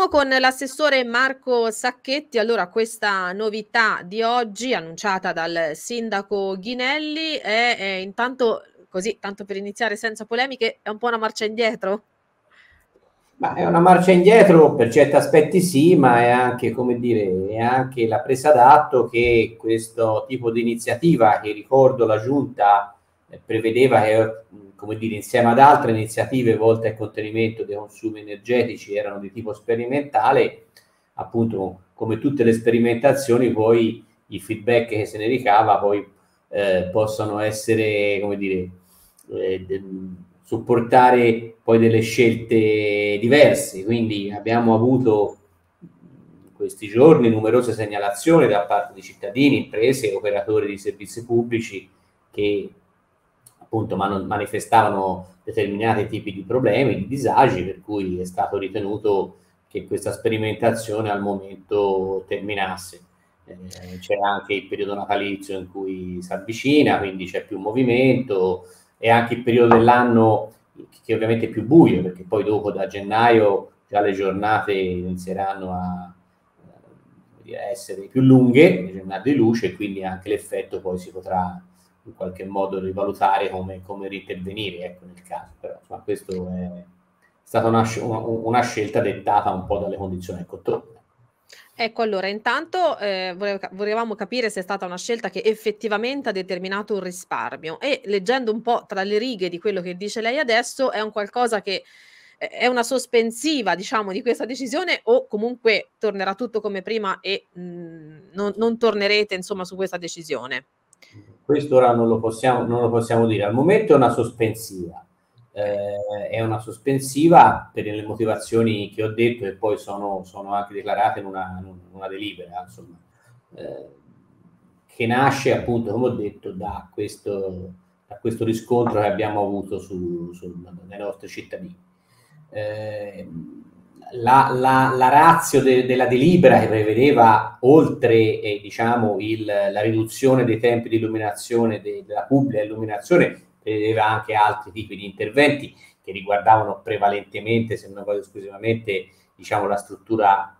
Siamo con l'assessore Marco Sacchetti. Allora, questa novità di oggi annunciata dal sindaco Ghinelli è, è intanto così, tanto per iniziare senza polemiche, è un po' una marcia indietro? Ma è una marcia indietro per certi aspetti sì, ma è anche, come dire, è anche la presa d'atto che questo tipo di iniziativa, che ricordo la Giunta prevedeva che, come dire, insieme ad altre iniziative volte al contenimento dei consumi energetici erano di tipo sperimentale, appunto come tutte le sperimentazioni poi i feedback che se ne ricava poi eh, possono essere, come dire, eh, supportare poi delle scelte diverse. Quindi abbiamo avuto in questi giorni numerose segnalazioni da parte di cittadini, imprese operatori di servizi pubblici che appunto man- manifestavano determinati tipi di problemi, di disagi, per cui è stato ritenuto che questa sperimentazione al momento terminasse. Eh, c'è anche il periodo natalizio in cui si avvicina, quindi c'è più movimento, e anche il periodo dell'anno che ovviamente è più buio, perché poi dopo da gennaio già le giornate inizieranno a, a essere più lunghe, le giornate di luce, e quindi anche l'effetto poi si potrà in qualche modo rivalutare come, come rintervenire ecco, nel caso. Però insomma, questo è stata una, una, scelta dettata un po' dalle condizioni contorno. Ecco, allora intanto eh, volevamo capire se è stata una scelta che effettivamente ha determinato un risparmio e leggendo un po' tra le righe di quello che dice lei adesso è un qualcosa che è una sospensiva, diciamo, di questa decisione o comunque tornerà tutto come prima e mh, mhmm, non, non, tornerete, insomma, su questa decisione? Questo ora non lo possiamo, non lo possiamo dire. Al momento è una sospensiva eh, è una sospensiva per le motivazioni che ho detto e poi sono, sono anche declarate in una, in una delibera, insomma, eh, che nasce appunto, come ho detto, da questo, da questo riscontro che abbiamo avuto su, su, dai nostri cittadini. Eh, la, la, la razio de, della delibera che prevedeva, oltre eh, diciamo, il, la riduzione dei tempi di illuminazione de, della pubblica illuminazione, prevedeva anche altri tipi di interventi che riguardavano prevalentemente, se non quasi esclusivamente, diciamo, la struttura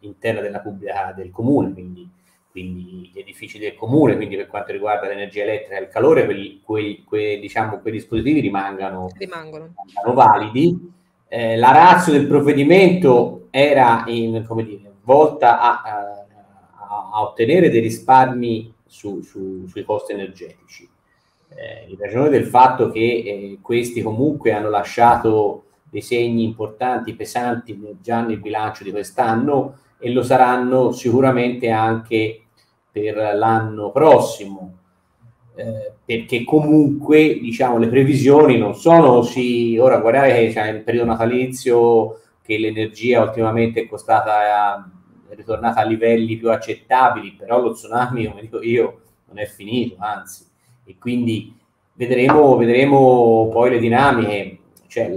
interna della pubblica del comune, quindi, quindi, gli edifici del comune, quindi per quanto riguarda l'energia elettrica e il calore, quei, quei, quei, diciamo, quei dispositivi rimangano, rimangano validi. Eh, la razza del provvedimento era in, dire, volta a, a, a, ottenere dei risparmi su, su, sui costi energetici eh, in ragione del fatto che eh, questi comunque hanno lasciato dei segni importanti, pesanti già nel bilancio di quest'anno e lo saranno sicuramente anche per l'anno prossimo. Eh, perché comunque diciamo le previsioni non sono sì ora guardate che c'è il periodo natalizio che l'energia ultimamente è costata è ritornata a livelli più accettabili però lo tsunami come dico io non è finito anzi e quindi vedremo, vedremo poi le dinamiche, cioè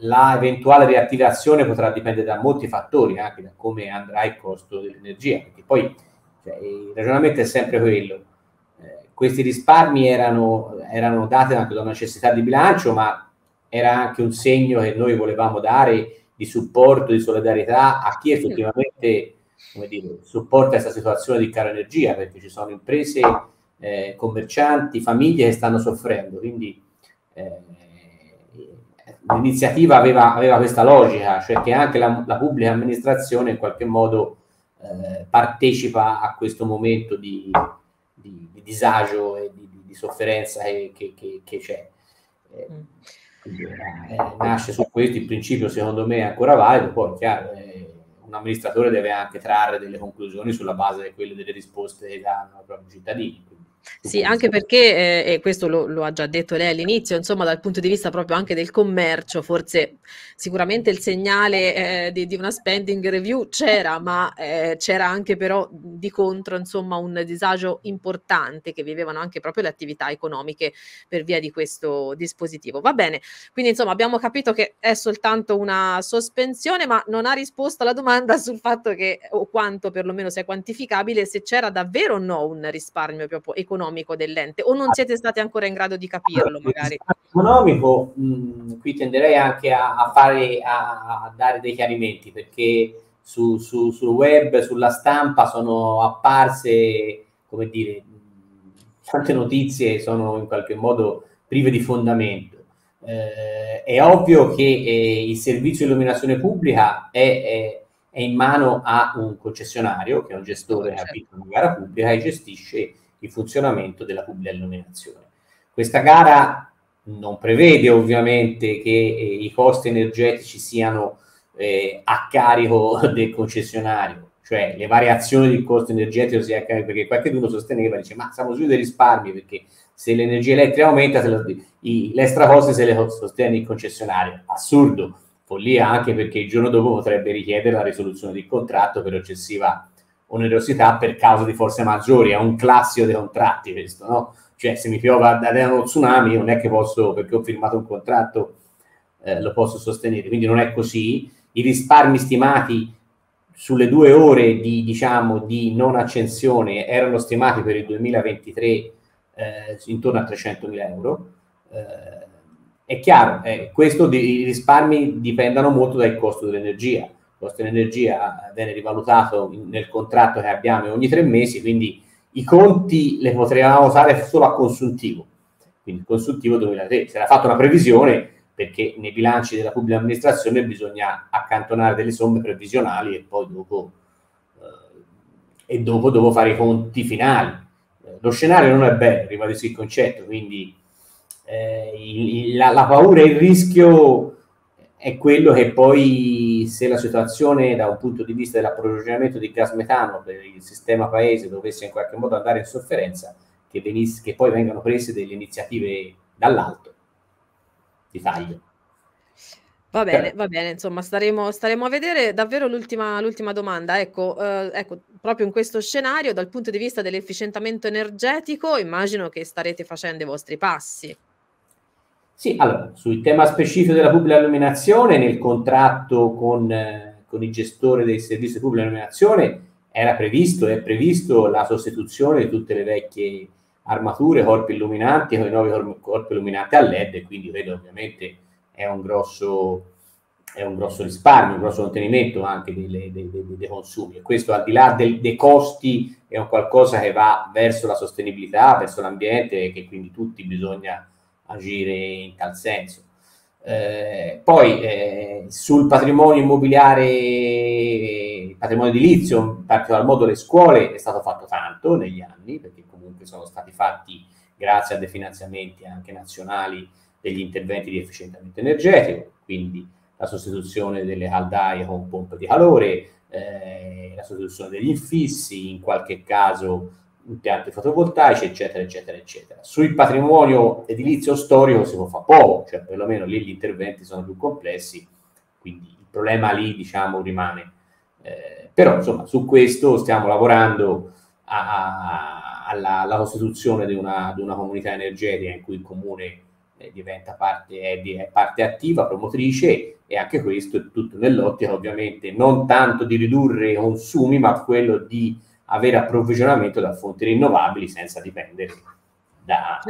la eventuale riattivazione potrà dipendere da molti fattori, anche da come andrà il costo dell'energia, perché poi cioè, il ragionamento è sempre quello. Questi risparmi erano, erano dati anche da una necessità di bilancio, ma era anche un segno che noi volevamo dare di supporto, di solidarietà a chi effettivamente dire, supporta questa situazione di caro energia, perché ci sono imprese eh, commercianti, famiglie che stanno soffrendo. Quindi eh, l'iniziativa aveva, aveva, questa logica, cioè che anche la, la pubblica amministrazione in qualche modo eh, partecipa a questo momento di, di, di disagio e di, di sofferenza che, che, che, che c'è. Eh, quindi, eh, nasce su questo, il principio secondo me è ancora valido, poi chiaro, eh, un amministratore deve anche trarre delle conclusioni sulla base di quelle delle risposte che danno ai propri cittadini. Quindi, sì, anche perché, eh, e questo lo, lo, ha già detto lei all'inizio, insomma, dal punto di vista proprio anche del commercio, forse sicuramente il segnale eh, di, di, una spending review c'era, ma eh, c'era anche però di contro, insomma, un disagio importante che vivevano anche proprio le attività economiche per via di questo dispositivo. Va bene, quindi insomma abbiamo capito che è soltanto una sospensione, ma non ha risposto alla domanda sul fatto che, o quanto perlomeno sia quantificabile, se c'era davvero o no un risparmio proprio economico economico dell'ente o non siete stati ancora in grado di capirlo magari? Economico, mh, qui tenderei anche a, a, fare, a, a, dare dei chiarimenti perché su, su, sul web, sulla stampa sono apparse, come dire, tante notizie sono in qualche modo prive di fondamento. Eh, è ovvio che eh, il servizio di illuminazione pubblica è, è, è, in mano a un concessionario, che è un gestore che ha vinto una gara pubblica e gestisce il funzionamento della pubblica illuminazione. Questa gara non prevede ovviamente che eh, i costi energetici siano eh, a carico del concessionario, cioè le variazioni del costo energetico sia a carico, perché qualcuno sosteneva, dice ma siamo giù dei risparmi perché se l'energia elettrica aumenta, se lo, i, l'extra costi se le sostiene il concessionario. Assurdo, follia anche perché il giorno dopo potrebbe richiedere la risoluzione del contratto per eccessiva onerosità per causa di forze maggiori, è un classico dei contratti questo, no? Cioè se mi piove da uno tsunami non è che posso, perché ho firmato un contratto, eh, lo posso sostenere, quindi non è così i risparmi stimati sulle due ore di, diciamo, di non accensione erano stimati per il 2023 eh, intorno a 300.000 euro. Eh, è chiaro, eh, questo di, i risparmi dipendono molto dal costo dell'energia. Il costo dell'energia viene rivalutato nel contratto che abbiamo ogni tre mesi, quindi i conti le potremmo usare solo a consuntivo. Quindi consuntivo 2023, si era fatta una previsione perché nei bilanci della pubblica amministrazione bisogna accantonare delle somme previsionali e poi dopo, eh, e dopo devo fare i conti finali. Eh, lo scenario non è bello, ribadisco il concetto, quindi eh, il, la, la, paura e il rischio è quello che poi se la situazione da un punto di vista dell'approvvigionamento di gas metano per il sistema paese dovesse in qualche modo andare in sofferenza, che, venisse, che poi vengano prese delle iniziative dall'alto di taglio. Va bene, va bene, insomma, staremo, staremo a vedere davvero l'ultima, l'ultima domanda. Ecco, eh, ecco, proprio in questo scenario, dal punto di vista dell'efficientamento energetico, immagino che starete facendo i vostri passi. Sì, allora, sul tema specifico della pubblica illuminazione, nel contratto con, con il gestore dei servizi di pubblica illuminazione era previsto, è previsto la sostituzione di tutte le vecchie armature, corpi illuminanti con i nuovi corpi illuminanti a LED quindi vedo ovviamente è un grosso, è un grosso risparmio, un grosso contenimento anche delle, dei, dei, dei, consumi. E questo al di là del, dei costi è un qualcosa che va verso la sostenibilità, verso l'ambiente e che quindi tutti bisogna agire in tal senso. Eh, poi eh, sul patrimonio immobiliare, patrimonio edilizio, in particolar modo le scuole, è stato fatto tanto negli anni, perché comunque sono stati fatti, grazie a dei finanziamenti anche nazionali, degli interventi di efficientamento energetico, quindi la sostituzione delle caldaie con pompe di calore, eh, la sostituzione degli infissi, in qualche caso impianti fotovoltaici, eccetera, eccetera, eccetera. Sul patrimonio edilizio storico si può fare poco, cioè perlomeno lì gli interventi sono più complessi, quindi il problema lì, diciamo, rimane. Eh, però, insomma, su questo stiamo lavorando a, a, alla, alla, costituzione di una, di una, comunità energetica in cui il comune eh, diventa parte, è, è parte attiva, promotrice, e anche questo è tutto nell'ottica, ovviamente, non tanto di ridurre i consumi, ma quello di avere approvvigionamento da fonti rinnovabili senza dipendere da,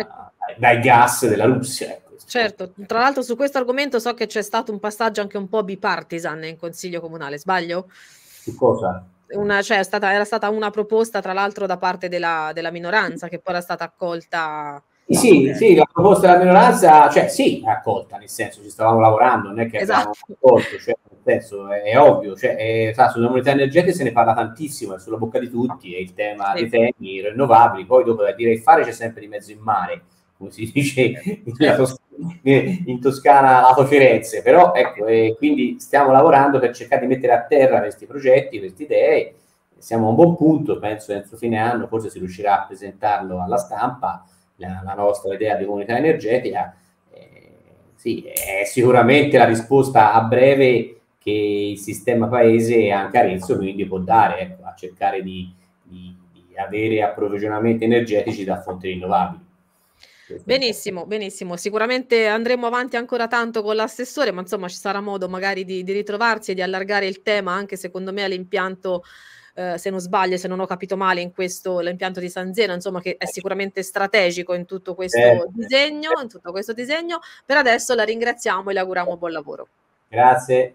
dai gas della Russia. Ecco. Certo, tra l'altro su questo argomento so che c'è stato un passaggio anche un po' bipartisan in Consiglio Comunale, sbaglio? Su cosa? Una, cioè, stata, era stata una proposta tra l'altro da parte della, della minoranza che poi era stata accolta sì, sì, la proposta della minoranza, cioè sì, è accolta, nel senso ci stavamo lavorando, non è che esatto. abbiamo accolto, cioè, nel senso è, è ovvio, cioè, è, sa, sulla comunità energetica se ne parla tantissimo, è sulla bocca di tutti, è il tema sì. dei temi rinnovabili, poi dopo da dire il fare c'è sempre di mezzo in mare, come si dice in, in Toscana lato Firenze, però ecco, eh, quindi stiamo lavorando per cercare di mettere a terra questi progetti, queste idee, siamo a un buon punto, penso entro fine anno forse si riuscirà a presentarlo alla stampa, la, la nostra idea di comunità energetica, eh, sì, è sicuramente la risposta a breve che il sistema paese anche Arezzo quindi può dare ecco, a cercare di, di, di avere approvvigionamenti energetici da fonti rinnovabili. Benissimo, benissimo. Sicuramente andremo avanti ancora tanto con l'assessore, ma insomma ci sarà modo magari di, di ritrovarsi e di allargare il tema anche secondo me all'impianto eh, se non sbaglio, se non ho capito male, in questo l'impianto di San Zeno, insomma, che è sicuramente strategico in tutto questo eh. disegno, in tutto questo disegno. Per adesso la ringraziamo e le auguriamo buon lavoro. Grazie.